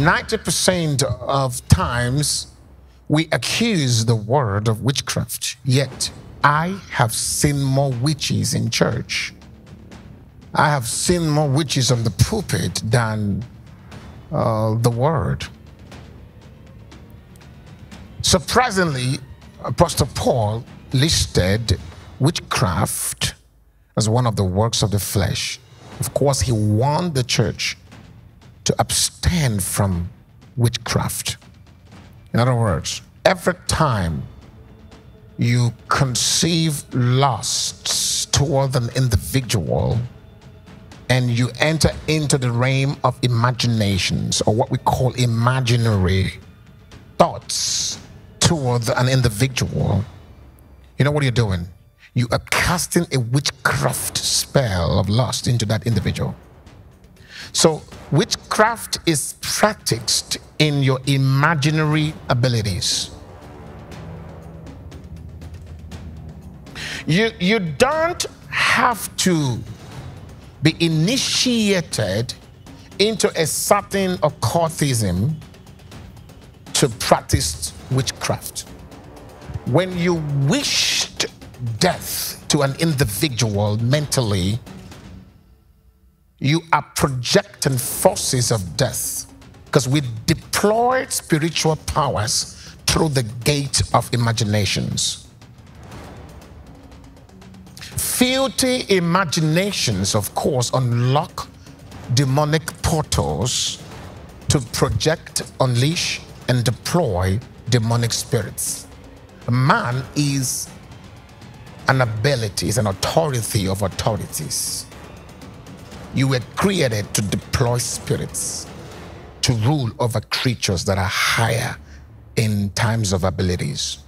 90% of times we accuse the word of witchcraft, yet I have seen more witches in church. I have seen more witches on the pulpit than uh, the word. Surprisingly, Apostle Paul listed witchcraft as one of the works of the flesh. Of course, he warned the church to abstain from witchcraft. In other words, every time you conceive lusts toward an individual and you enter into the realm of imaginations or what we call imaginary thoughts toward an individual, you know what you're doing? You are casting a witchcraft spell of lust into that individual. So, witchcraft is practiced in your imaginary abilities. You, you don't have to be initiated into a certain occultism to practice witchcraft. When you wished death to an individual mentally, you are projecting forces of death because we deployed spiritual powers through the gate of imaginations. Filthy imaginations, of course, unlock demonic portals to project, unleash, and deploy demonic spirits. Man is an ability, is an authority of authorities. You were created to deploy spirits, to rule over creatures that are higher in times of abilities.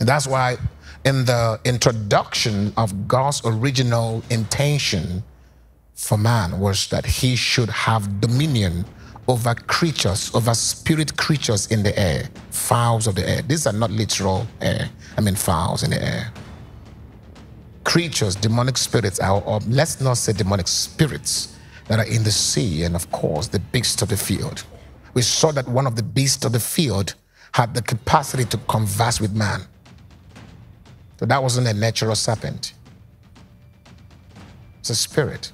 And that's why, in the introduction of God's original intention for man, was that he should have dominion over creatures, over spirit creatures in the air, fowls of the air. These are not literal air, I mean, fowls in the air creatures, demonic spirits, or, or let's not say demonic spirits that are in the sea, and of course, the beasts of the field. We saw that one of the beasts of the field had the capacity to converse with man. So that wasn't a natural serpent, it's a spirit.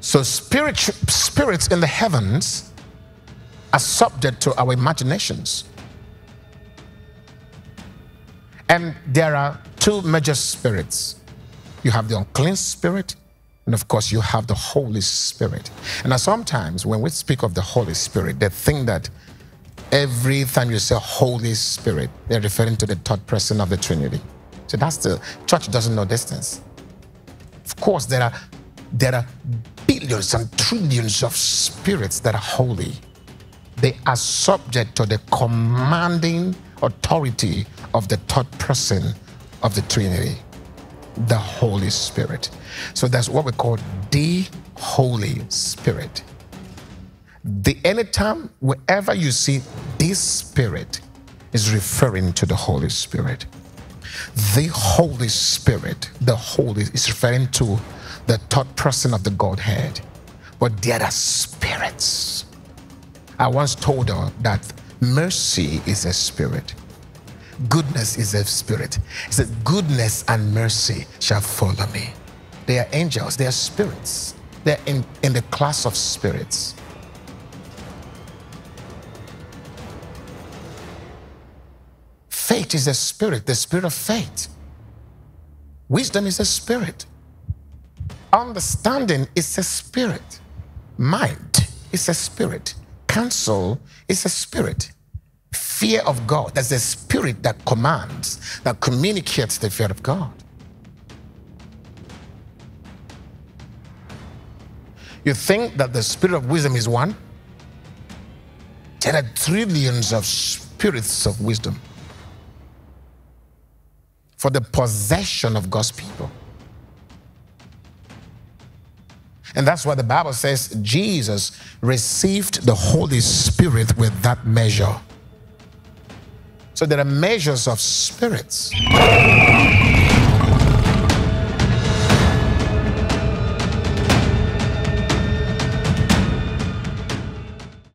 So spirit, spirits in the heavens are subject to our imaginations. And there are two major spirits you have the unclean spirit, and of course, you have the Holy Spirit. And now, sometimes when we speak of the Holy Spirit, they think that every time you say Holy Spirit, they're referring to the third person of the Trinity. So that's the church doesn't know distance. Of course, there are there are billions and trillions of spirits that are holy. They are subject to the commanding authority of the third person of the Trinity, the Holy Spirit. So that's what we call the Holy Spirit. The anytime, wherever you see this Spirit, is referring to the Holy Spirit. The Holy Spirit, the Holy, is referring to the third person of the Godhead. But there are spirits. I once told her that mercy is a spirit goodness is a spirit. He said, Goodness and mercy shall follow me. They are angels, they are spirits. They're in, in the class of spirits. Faith is a spirit, the spirit of faith. Wisdom is a spirit. Understanding is a spirit. Mind is a spirit. Counsel is a spirit fear of God. There's a spirit that commands, that communicates the fear of God. You think that the spirit of wisdom is one? There are trillions of spirits of wisdom for the possession of God's people. And that's why the Bible says Jesus received the Holy Spirit with that measure. So there are measures of spirits.